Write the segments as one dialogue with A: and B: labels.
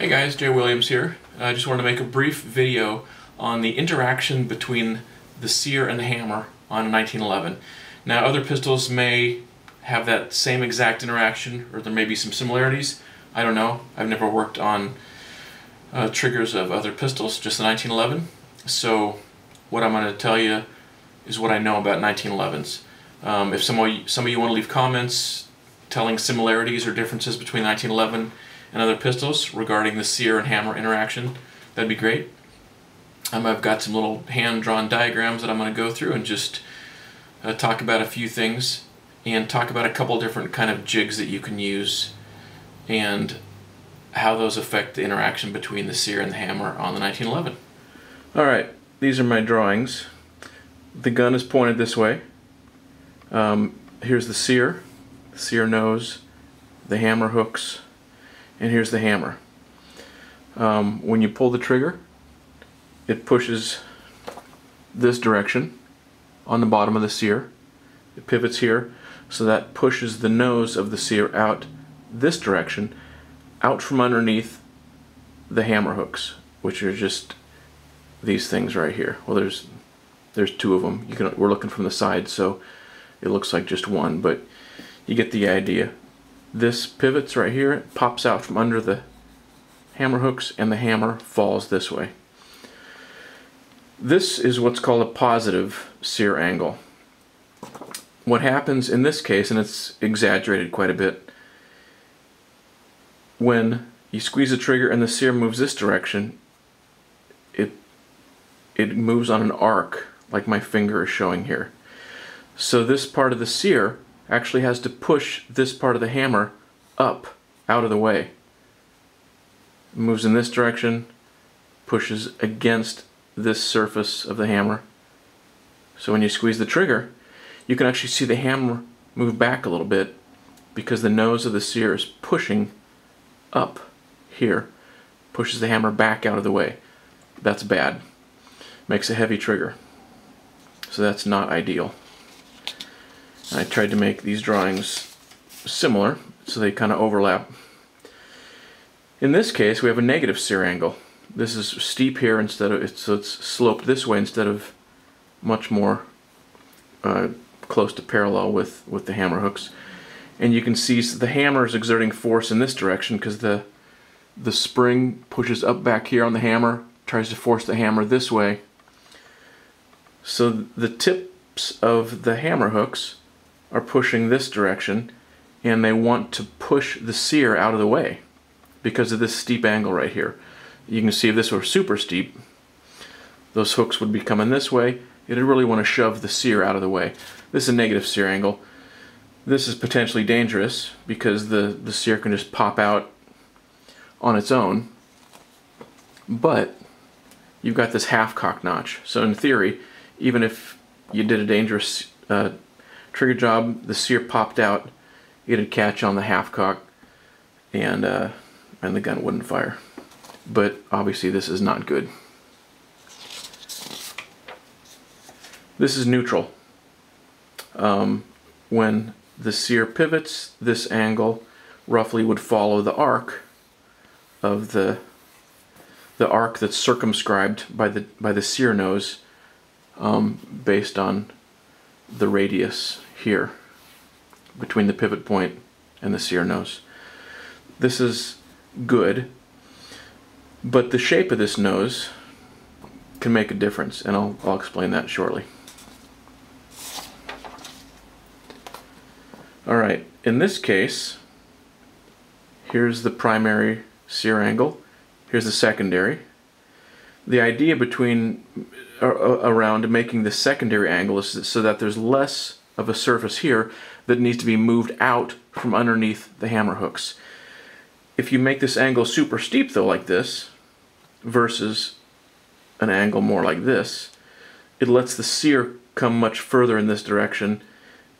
A: Hey guys, Jay Williams here. I just wanted to make a brief video on the interaction between the sear and the hammer on a 1911. Now other pistols may have that same exact interaction or there may be some similarities. I don't know. I've never worked on uh, triggers of other pistols, just the 1911. So what I'm going to tell you is what I know about 1911s. Um, if some of, you, some of you want to leave comments telling similarities or differences between 1911 and other pistols regarding the sear and hammer interaction, that'd be great. Um, I've got some little hand-drawn diagrams that I'm going to go through and just uh, talk about a few things and talk about a couple different kind of jigs that you can use and how those affect the interaction between the sear and the hammer on the 1911. Alright, these are my drawings. The gun is pointed this way. Um, here's the sear, the sear nose, the hammer hooks, and here's the hammer. Um, when you pull the trigger, it pushes this direction on the bottom of the sear. It pivots here, so that pushes the nose of the sear out this direction, out from underneath the hammer hooks, which are just these things right here. Well, there's there's two of them. You can we're looking from the side, so it looks like just one, but you get the idea. This pivots right here, it pops out from under the hammer hooks, and the hammer falls this way. This is what's called a positive sear angle. What happens in this case, and it's exaggerated quite a bit, when you squeeze the trigger and the sear moves this direction, it it moves on an arc like my finger is showing here. So this part of the sear actually has to push this part of the hammer up out of the way. It moves in this direction, pushes against this surface of the hammer. So when you squeeze the trigger, you can actually see the hammer move back a little bit because the nose of the sear is pushing up here, pushes the hammer back out of the way. That's bad. Makes a heavy trigger. So that's not ideal. I tried to make these drawings similar so they kind of overlap. In this case we have a negative sear angle. This is steep here instead of so it's sloped this way instead of much more uh, close to parallel with with the hammer hooks and you can see the hammer is exerting force in this direction because the the spring pushes up back here on the hammer tries to force the hammer this way so the tips of the hammer hooks are pushing this direction and they want to push the sear out of the way because of this steep angle right here. You can see if this were super steep, those hooks would be coming this way. It'd really want to shove the sear out of the way. This is a negative sear angle. This is potentially dangerous because the, the sear can just pop out on its own. But you've got this half cock notch. So in theory, even if you did a dangerous uh, trigger job, the sear popped out, it'd catch on the half cock and, uh, and the gun wouldn't fire. But obviously this is not good. This is neutral. Um, when the sear pivots, this angle roughly would follow the arc of the the arc that's circumscribed by the by the sear nose um, based on the radius here between the pivot point and the sear nose. This is good, but the shape of this nose can make a difference, and I'll, I'll explain that shortly. Alright, in this case, here's the primary sear angle, here's the secondary. The idea between around making the secondary angle is so that there's less of a surface here that needs to be moved out from underneath the hammer hooks. If you make this angle super steep though like this versus an angle more like this, it lets the sear come much further in this direction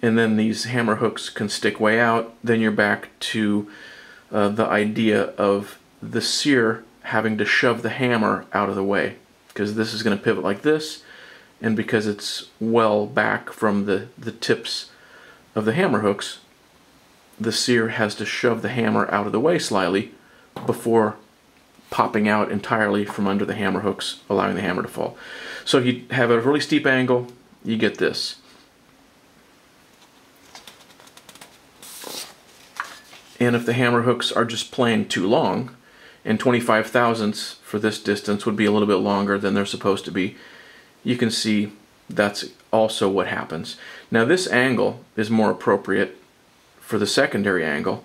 A: and then these hammer hooks can stick way out. Then you're back to uh, the idea of the sear having to shove the hammer out of the way because this is going to pivot like this and because it's well back from the, the tips of the hammer hooks, the sear has to shove the hammer out of the way slightly before popping out entirely from under the hammer hooks, allowing the hammer to fall. So if you have a really steep angle, you get this. And if the hammer hooks are just plain too long, and 25 thousandths for this distance would be a little bit longer than they're supposed to be, you can see that's also what happens. Now this angle is more appropriate for the secondary angle,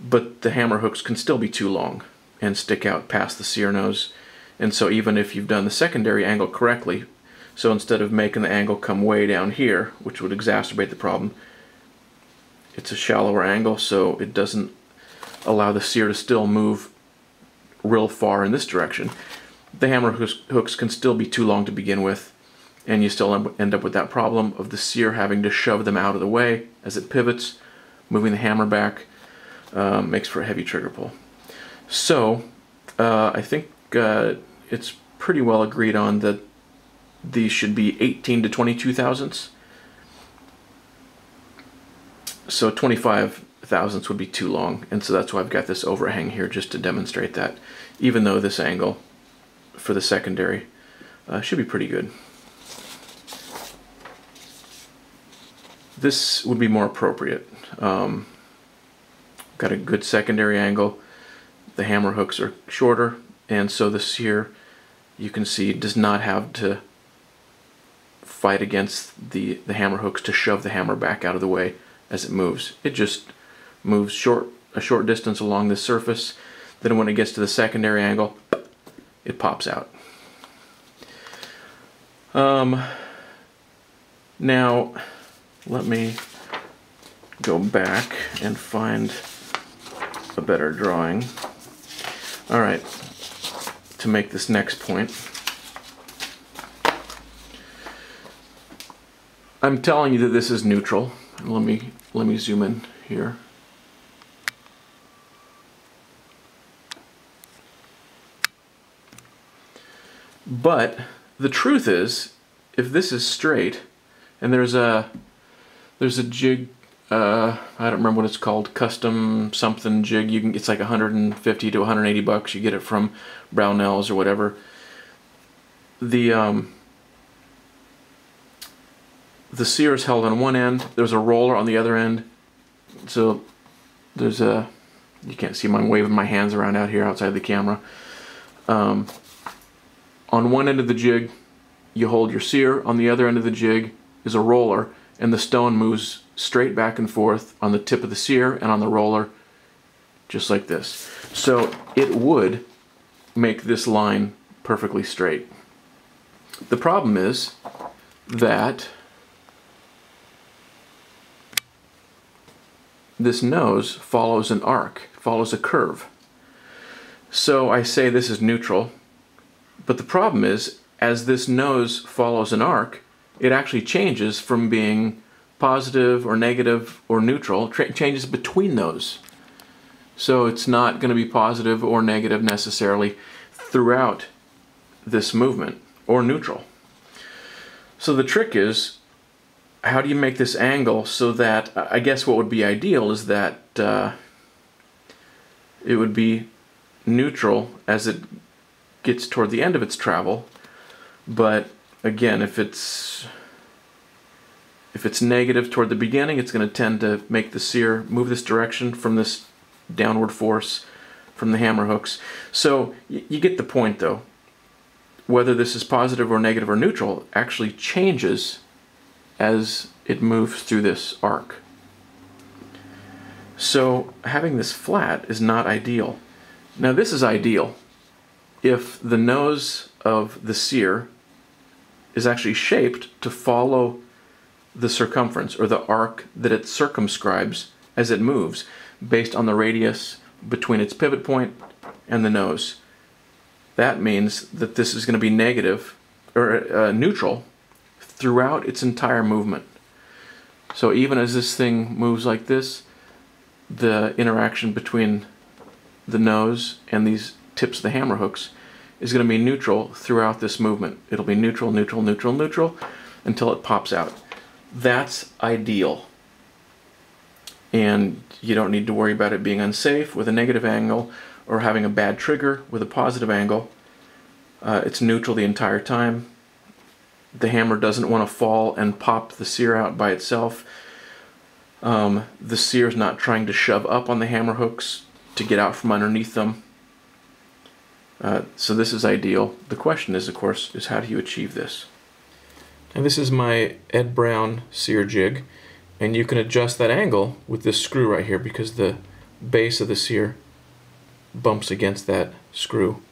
A: but the hammer hooks can still be too long and stick out past the sear nose. And so even if you've done the secondary angle correctly, so instead of making the angle come way down here, which would exacerbate the problem, it's a shallower angle so it doesn't allow the sear to still move real far in this direction. The hammer hooks can still be too long to begin with and you still end up with that problem of the sear having to shove them out of the way as it pivots, moving the hammer back, um, makes for a heavy trigger pull. So uh, I think uh, it's pretty well agreed on that these should be 18 to 22 thousandths. So 25 thousandths would be too long, and so that's why I've got this overhang here just to demonstrate that, even though this angle for the secondary uh, should be pretty good. This would be more appropriate. Um, got a good secondary angle. The hammer hooks are shorter, and so this here, you can see, does not have to fight against the, the hammer hooks to shove the hammer back out of the way as it moves. It just moves short a short distance along the surface. Then when it gets to the secondary angle, it pops out. Um, now, let me go back and find a better drawing. All right, to make this next point. I'm telling you that this is neutral. Let me let me zoom in here. But the truth is, if this is straight, and there's a there's a jig uh, I don't remember what it's called, custom something jig. You can it's like 150 to 180 bucks. You get it from Brownells or whatever. The um, the sear is held on one end. There's a roller on the other end. So there's a you can't see I'm waving my hands around out here outside the camera. Um, on one end of the jig, you hold your sear. On the other end of the jig is a roller, and the stone moves straight back and forth on the tip of the sear and on the roller, just like this. So it would make this line perfectly straight. The problem is that this nose follows an arc, follows a curve. So I say this is neutral, but the problem is, as this nose follows an arc, it actually changes from being positive or negative or neutral, changes between those. So it's not going to be positive or negative necessarily throughout this movement or neutral. So the trick is how do you make this angle so that I guess what would be ideal is that uh, it would be neutral as it gets toward the end of its travel but again if it's if it's negative toward the beginning, it's going to tend to make the sear move this direction from this downward force from the hammer hooks. So you get the point though. Whether this is positive or negative or neutral actually changes as it moves through this arc. So having this flat is not ideal. Now this is ideal if the nose of the sear is actually shaped to follow the circumference or the arc that it circumscribes as it moves based on the radius between its pivot point and the nose. That means that this is going to be negative or uh, neutral throughout its entire movement. So even as this thing moves like this, the interaction between the nose and these tips of the hammer hooks is going to be neutral throughout this movement. It'll be neutral, neutral, neutral, neutral until it pops out that's ideal. And you don't need to worry about it being unsafe with a negative angle or having a bad trigger with a positive angle. Uh, it's neutral the entire time. The hammer doesn't want to fall and pop the sear out by itself. Um, the sear is not trying to shove up on the hammer hooks to get out from underneath them. Uh, so this is ideal. The question is, of course, is how do you achieve this? And this is my Ed Brown sear jig, and you can adjust that angle with this screw right here because the base of the sear bumps against that screw.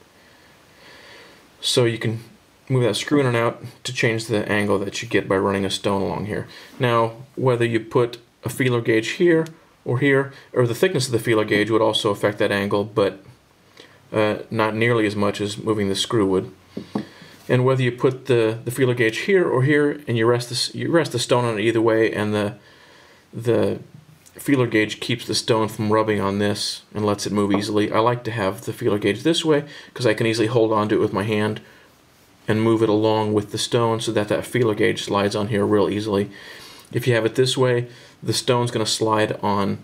A: So you can move that screw in and out to change the angle that you get by running a stone along here. Now, whether you put a feeler gauge here or here, or the thickness of the feeler gauge would also affect that angle, but uh, not nearly as much as moving the screw would. And whether you put the, the feeler gauge here or here, and you rest the, you rest the stone on it either way, and the the feeler gauge keeps the stone from rubbing on this and lets it move easily. I like to have the feeler gauge this way because I can easily hold onto it with my hand and move it along with the stone so that that feeler gauge slides on here real easily. If you have it this way, the stone's going to slide on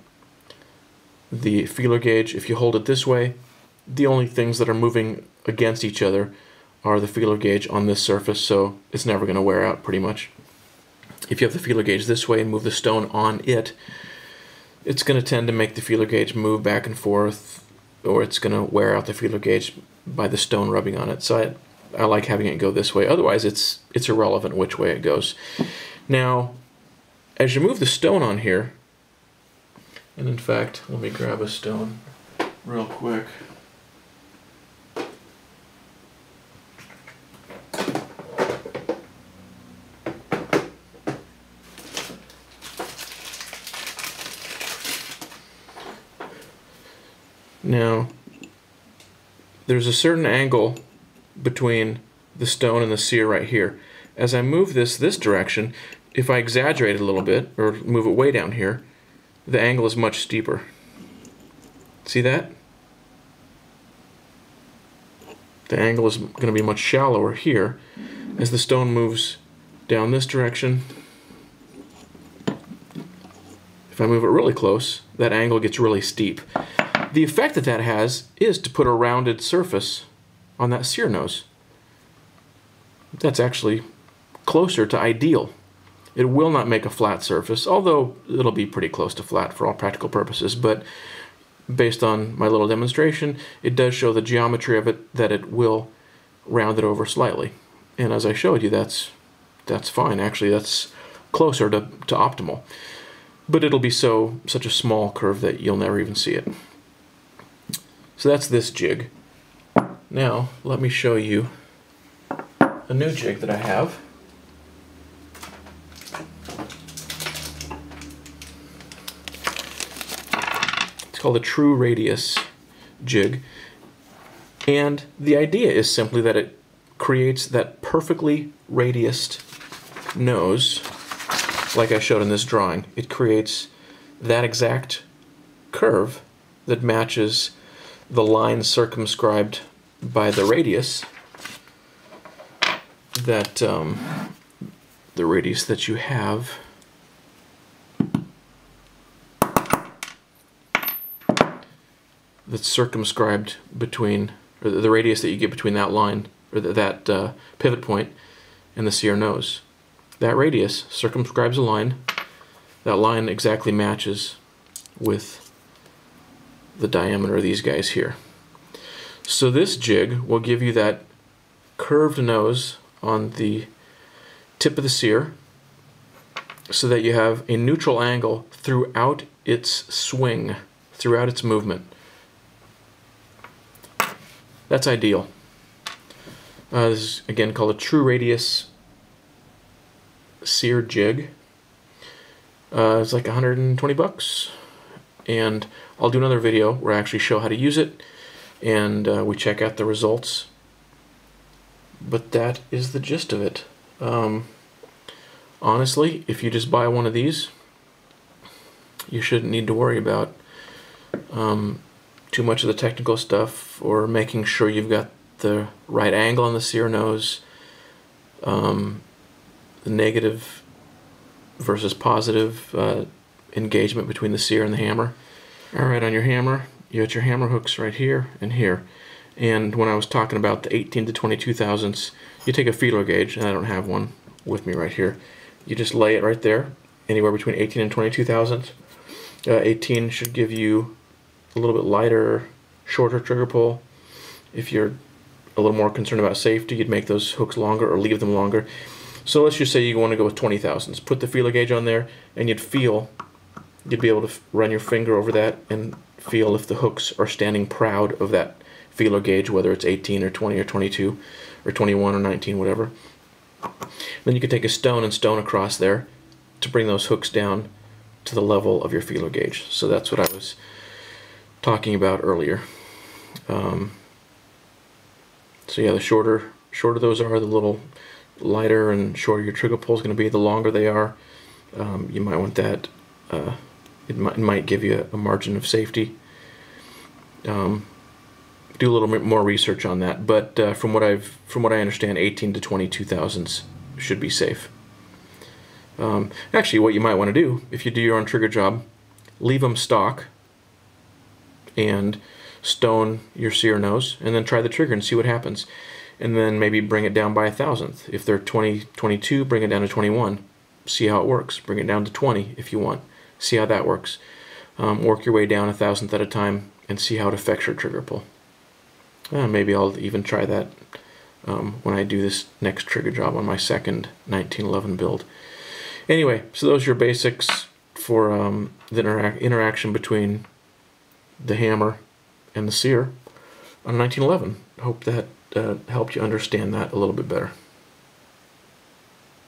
A: the feeler gauge. If you hold it this way, the only things that are moving against each other are the feeler gauge on this surface, so it's never going to wear out pretty much. If you have the feeler gauge this way and move the stone on it, it's going to tend to make the feeler gauge move back and forth, or it's going to wear out the feeler gauge by the stone rubbing on it. So I, I like having it go this way. Otherwise, it's it's irrelevant which way it goes. Now, as you move the stone on here, and in fact, let me grab a stone real quick. Now, there's a certain angle between the stone and the sear right here. As I move this this direction, if I exaggerate it a little bit, or move it way down here, the angle is much steeper. See that? The angle is going to be much shallower here. As the stone moves down this direction, if I move it really close, that angle gets really steep. The effect that that has is to put a rounded surface on that sear nose. That's actually closer to ideal. It will not make a flat surface, although it'll be pretty close to flat for all practical purposes, but based on my little demonstration, it does show the geometry of it that it will round it over slightly. And as I showed you, that's that's fine. Actually, that's closer to, to optimal. But it'll be so such a small curve that you'll never even see it. So that's this jig. Now, let me show you a new jig that I have. It's called a True Radius jig. And the idea is simply that it creates that perfectly radiused nose, like I showed in this drawing. It creates that exact curve that matches the line circumscribed by the radius that um, the radius that you have that's circumscribed between or the radius that you get between that line or that uh, pivot point and the sear nose. That radius circumscribes a line. That line exactly matches with the diameter of these guys here. So this jig will give you that curved nose on the tip of the sear so that you have a neutral angle throughout its swing, throughout its movement. That's ideal. Uh, this is again called a true radius sear jig. Uh, it's like 120 bucks and I'll do another video where I actually show how to use it and uh, we check out the results. But that is the gist of it. Um, honestly if you just buy one of these you shouldn't need to worry about um, too much of the technical stuff or making sure you've got the right angle on the nose um, the negative versus positive uh, engagement between the sear and the hammer. Alright, on your hammer, you got your hammer hooks right here and here. And when I was talking about the 18 to 22 thousandths, you take a feeler gauge, and I don't have one with me right here. You just lay it right there, anywhere between 18 and 22 thousandths. Uh, 18 should give you a little bit lighter, shorter trigger pull. If you're a little more concerned about safety, you'd make those hooks longer or leave them longer. So let's just say you want to go with 20 thousandths. Put the feeler gauge on there, and you'd feel, you'd be able to run your finger over that and feel if the hooks are standing proud of that feeler gauge, whether it's 18 or 20 or 22 or 21 or 19, whatever. Then you could take a stone and stone across there to bring those hooks down to the level of your feeler gauge. So that's what I was talking about earlier. Um, so yeah, the shorter shorter those are, the little lighter and shorter your trigger pull is going to be. The longer they are, um, you might want that. Uh, it, might, it might give you a, a margin of safety. Um, do a little bit more research on that, but uh, from what I've from what I understand, 18 to 22 thousandths should be safe. Um, actually, what you might want to do if you do your own trigger job, leave them stock and stone your sear nose, and then try the trigger and see what happens. And then maybe bring it down by a thousandth. If they're 20, 22, bring it down to 21. See how it works. Bring it down to 20 if you want. See how that works. Um, work your way down a thousandth at a time and see how it affects your trigger pull. Uh, maybe I'll even try that um, when I do this next trigger job on my second 1911 build. Anyway, so those are your basics for um, the interac interaction between the hammer and the sear on 1911. Hope that uh, helped you understand that a little bit better.